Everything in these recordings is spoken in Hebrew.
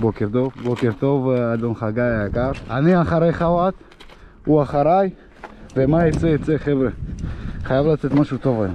בוקר טוב, בוקר טוב אדון חגי היקר. אני אחרי חוואט, הוא אחריי, ומה יצא יצא חבר'ה. חייב לצאת משהו טוב היום.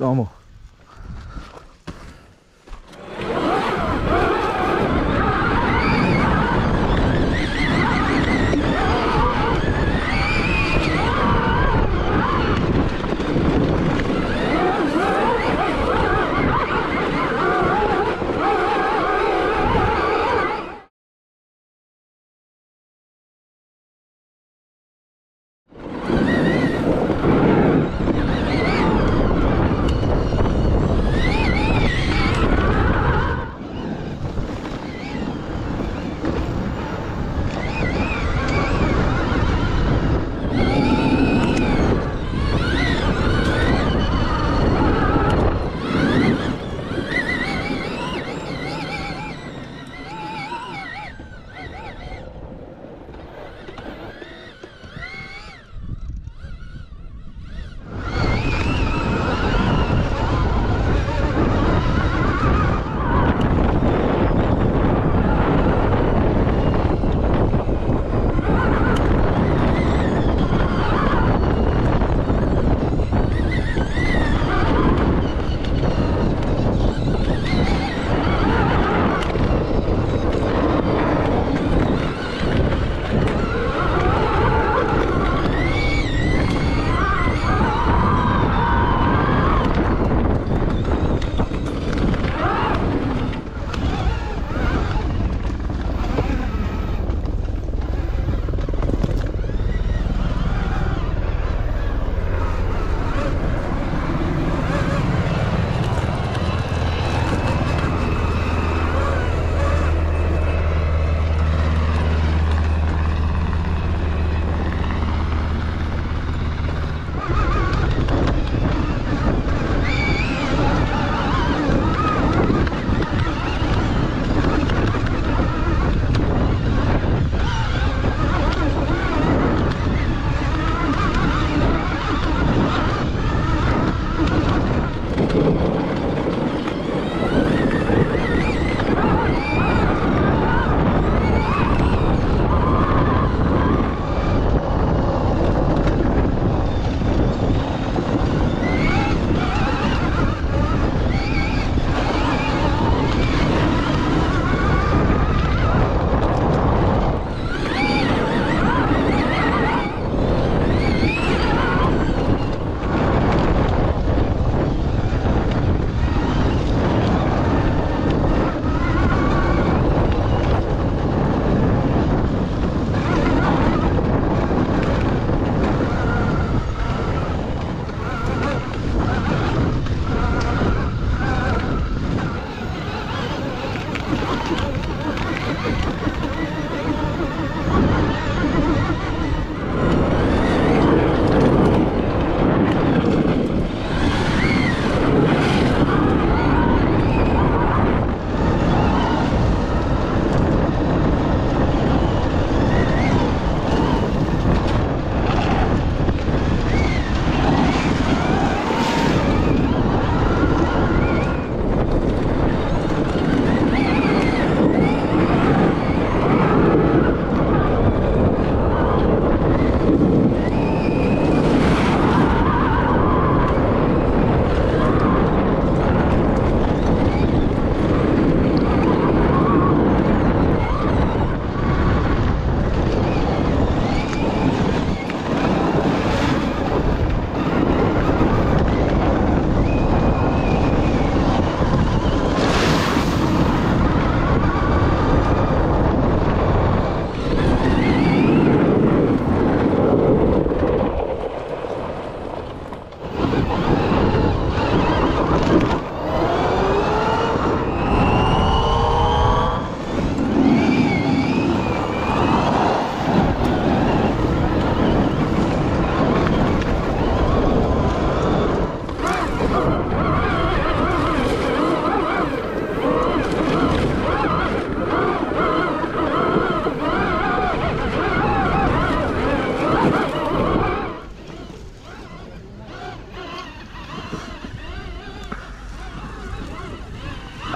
almost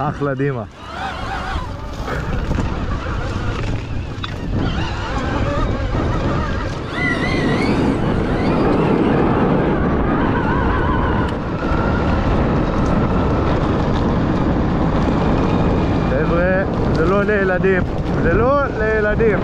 אחלה דימה. חבר'ה, זה לא לילדים, זה לא לילדים.